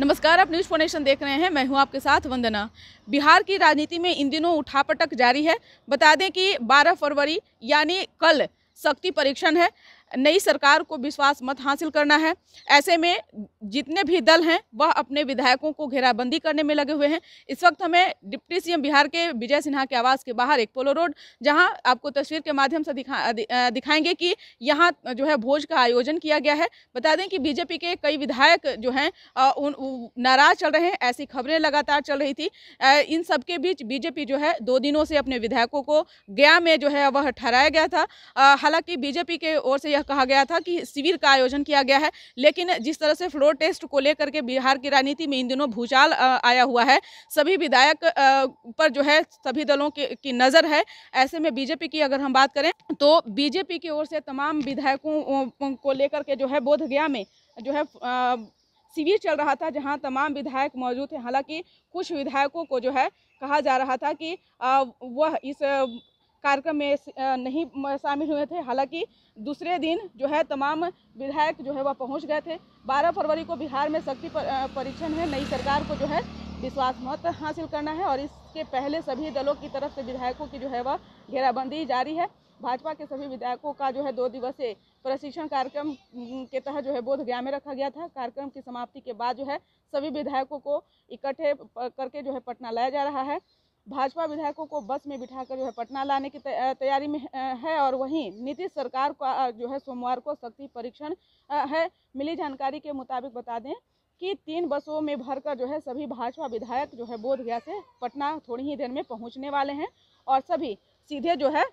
नमस्कार, आप news phonation देख रहे हैं। मैं हूँ आपके साथ वंदना। बिहार की राजनीति में इन दिनों उठापटक जारी है। बता दें कि 12 फरवरी, यानी कल, शक्ति परीक्षण है। नई सरकार को विश्वास मत हासिल करना है। ऐसे में जितने भी दल हैं, वह अपने विधायकों को घेराबंदी करने में लगे हुए हैं। इस वक्त हमें डिप्टी सीएम बिहार के विजय सिन्हा के आवास के बाहर एक पोलो रोड, जहाँ आपको तस्वीर के माध्यम से दिखा दिखाएँगे कि यहाँ जो है भोज का आयोजन किया गया है। बता दें कि बीजेपी के कई विधायक जो हैं उन नाराज़ चल रहे हैं, ऐसी खबरें लगातार चल रही थी। इन सबके बीच बीजेपी जो है दो दिनों से अपने विधायकों को गया में जो है वह ठहराया गया था। हालाँकि बीजेपी के ओर से यह कहा गया था कि शिविर का आयोजन किया गया है लेकिन जिस तरह से फ्लोर टेस्ट को लेकर के बिहार की राजनीति में इन दिनों भूचाल आया हुआ है सभी विधायक पर जो है सभी दलों की, की नज़र है। ऐसे में बीजेपी की अगर हम बात करें तो बीजेपी की ओर से तमाम विधायकों को लेकर के जो है बोध गया में जो है शिविर चल रहा था जहाँ तमाम विधायक मौजूद थे। हालाँकि कुछ विधायकों को जो है कहा जा रहा था कि वह इस कार्यक्रम में नहीं शामिल हुए थे। हालाँकि दूसरे दिन जो है तमाम विधायक जो है वह पहुँच गए थे। 12 फरवरी को बिहार में शक्ति परीक्षण है। नई सरकार को जो है विश्वास मत हासिल करना है और इसके पहले सभी दलों की तरफ़ से विधायकों की जो है वह घेराबंदी जारी है। भाजपा के सभी विधायकों का जो है दो दिवसीय प्रशिक्षण कार्यक्रम के तहत जो है बोध गया में रखा गया था। कार्यक्रम की समाप्ति के बाद जो है सभी विधायकों को इकट्ठे करके जो है पटना लाया जा रहा है। भाजपा विधायकों को बस में बिठाकर जो है पटना लाने की तैयारी में है और वहीं नीतीश सरकार का जो है सोमवार को शक्ति परीक्षण है। मिली जानकारी के मुताबिक बता दें कि तीन बसों में भरकर जो है सभी भाजपा विधायक जो है बोध गया से पटना थोड़ी ही देर में पहुँचने वाले हैं और सभी सीधे जो है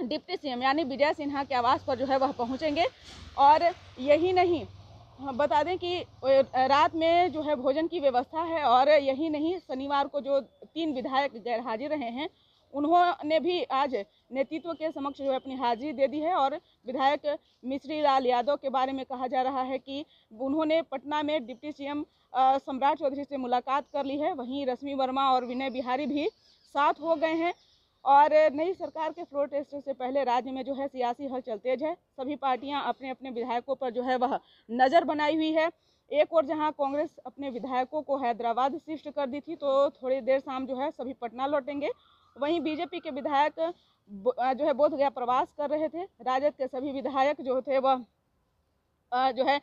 डिप्टी सीएम यानी विजय सिन्हा के आवास पर जो है वह पहुँचेंगे। और यही नहीं हाँ, बता दें कि रात में जो है भोजन की व्यवस्था है और यही नहीं शनिवार को जो तीन विधायक गैर हाजिर रहे हैं। उन्होंने भी आज नेतृत्व के समक्ष जो है अपनी हाजिरी दे दी है और विधायक मिश्री लाल यादव के बारे में कहा जा रहा है कि उन्होंने पटना में डिप्टी सीएम सम्राट चौधरी से मुलाकात कर ली है। वहीं रश्मि वर्मा और विनय बिहारी भी साथ हो गए हैं और नई सरकार के फ्लोर टेस्ट से पहले राज्य में जो है सियासी हलचल तेज है। सभी पार्टियाँ अपने अपने विधायकों पर जो है वह नज़र बनाई हुई है। एक और जहाँ कांग्रेस अपने विधायकों को हैदराबाद शिफ्ट कर दी थी तो थोड़ी देर शाम जो है सभी पटना लौटेंगे। वहीं बीजेपी के विधायक जो है बोध गया प्रवास कर रहे थे। राजद के सभी विधायक जो थे वह जो है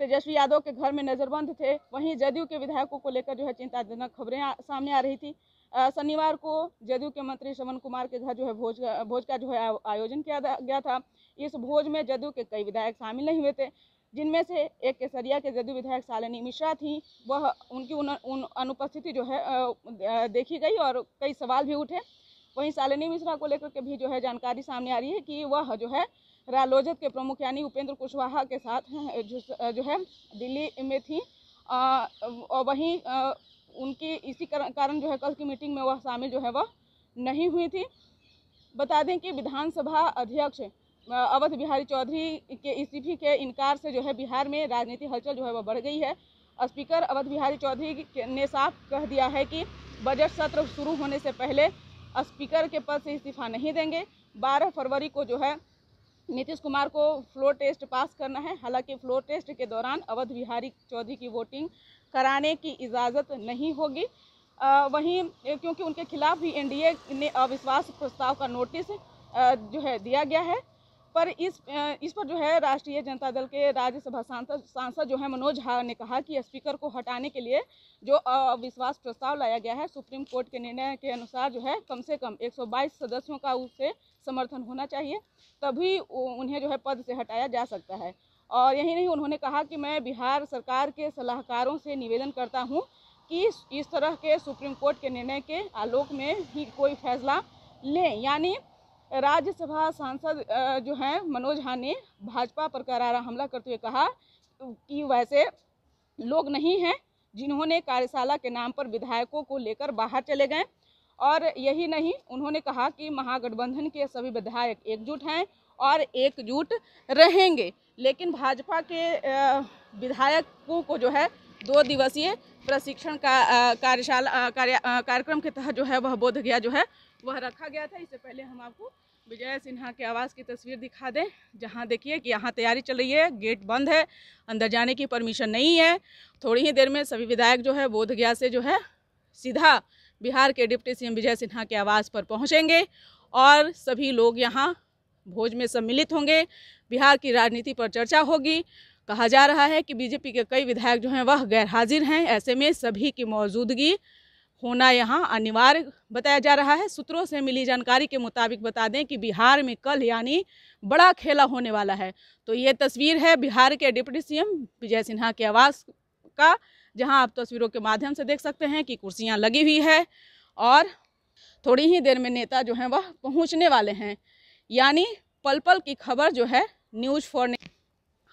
तेजस्वी यादव के घर में नज़रबंद थे। वहीं जदयू के विधायकों को लेकर जो है चिंताजनक खबरें सामने आ रही थी। शनिवार को जदयू के मंत्री श्रवण कुमार के घर जो है भोज भोज का जो है आयोजन किया गया था। इस भोज में जदयू के कई विधायक शामिल नहीं हुए थे। जिनमें से एक केसरिया के जदयू विधायक सालिनी मिश्रा थी वह उनकी उन, उन अनुपस्थिति जो है देखी गई और कई सवाल भी उठे। वहीं सालिनी मिश्रा को लेकर के भी जो है जानकारी सामने आ रही है कि वह जो है रालोजत के प्रमुख यानी उपेंद्र कुशवाहा के साथ जो है दिल्ली में थी। और वहीं उनकी इसी कारण जो है कल की मीटिंग में वह शामिल जो है वह नहीं हुई थी। बता दें कि विधानसभा अध्यक्ष अवध बिहारी चौधरी के इस्तीफे के इनकार से जो है बिहार में राजनीतिक हलचल जो है वह बढ़ गई है। स्पीकर अवध बिहारी चौधरी ने साफ़ कह दिया है कि बजट सत्र शुरू होने से पहले स्पीकर के पद से इस्तीफा नहीं देंगे। 12 फरवरी को जो है नीतीश कुमार को फ्लोर टेस्ट पास करना है। हालाँकि फ्लोर टेस्ट के दौरान अवध बिहारी चौधरी की वोटिंग कराने की इजाज़त नहीं होगी। वहीं क्योंकि उनके खिलाफ भी एनडीए ने अविश्वास प्रस्ताव का नोटिस जो है दिया गया है। पर इस इस पर जो है राष्ट्रीय जनता दल के राज्यसभा सांसद सांसद जो है मनोज झा ने कहा कि स्पीकर को हटाने के लिए जो अविश्वास प्रस्ताव लाया गया है, सुप्रीम कोर्ट के निर्णय के अनुसार जो है कम से कम 122 सदस्यों का उससे समर्थन होना चाहिए, तभी उन्हें जो है पद से हटाया जा सकता है। और यही नहीं, उन्होंने कहा कि मैं बिहार सरकार के सलाहकारों से निवेदन करता हूँ कि इस तरह के सुप्रीम कोर्ट के निर्णय के आलोक में ही कोई फैसला लें। यानी राज्यसभा सांसद जो हैं, मनोज झा ने भाजपा पर करारा हमला करते हुए कहा कि वैसे लोग नहीं हैं जिन्होंने कार्यशाला के नाम पर विधायकों को लेकर बाहर चले गए। और यही नहीं, उन्होंने कहा कि महागठबंधन के सभी विधायक एकजुट हैं और एकजुट रहेंगे। लेकिन भाजपा के विधायकों को जो है, दो दिवसीय प्रशिक्षण का कार्यशाला कार्य कार्यक्रम के तहत जो है वह बोध गया जो है, वह रखा गया था। इससे पहले हम आपको विजय सिन्हा के आवास की तस्वीर दिखा दें, जहाँ देखिए कि यहाँ तैयारी चल रही है, गेट बंद है, अंदर जाने की परमिशन नहीं है। थोड़ी ही देर में सभी विधायक जो है बोध गया से जो है सीधा बिहार के डिप्टी सीएम विजय सिन्हा के आवास पर पहुँचेंगे और सभी लोग यहाँ भोज में सम्मिलित होंगे। बिहार की राजनीति पर चर्चा होगी। कहा जा रहा है कि बीजेपी के कई विधायक जो हैं, वह गैर हाजिर हैं। ऐसे में सभी की मौजूदगी होना यहाँ अनिवार्य बताया जा रहा है। सूत्रों से मिली जानकारी के मुताबिक बता दें कि बिहार में कल यानी बड़ा खेला होने वाला है। तो ये तस्वीर है बिहार के डिप्टी सीएम विजय सिन्हा के आवास का, जहाँ आप तस्वीरों के माध्यम से देख सकते हैं कि कुर्सियाँ लगी हुई है और थोड़ी ही देर में नेता जो हैं, वह पहुँचने वाले हैं। यानी पल पल की खबर जो है, न्यूज़ फॉर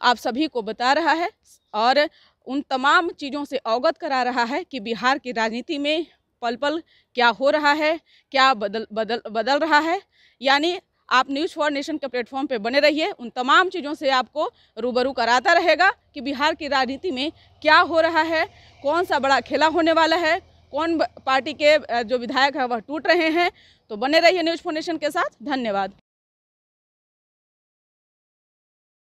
आप सभी को बता रहा है और उन तमाम चीज़ों से अवगत करा रहा है कि बिहार की राजनीति में पल पल क्या हो रहा है, क्या बदल बदल बदल रहा है। यानी आप न्यूज़ फॉर नेशन के प्लेटफॉर्म पे बने रहिए, उन तमाम चीज़ों से आपको रूबरू कराता रहेगा कि बिहार की राजनीति में क्या हो रहा है, कौन सा बड़ा खेला होने वाला है, कौन पार्टी के, जो विधायक है, वह टूट रहे हैं। तो बने रहिए न्यूज़ फॉर नेशन के साथ, धन्यवाद।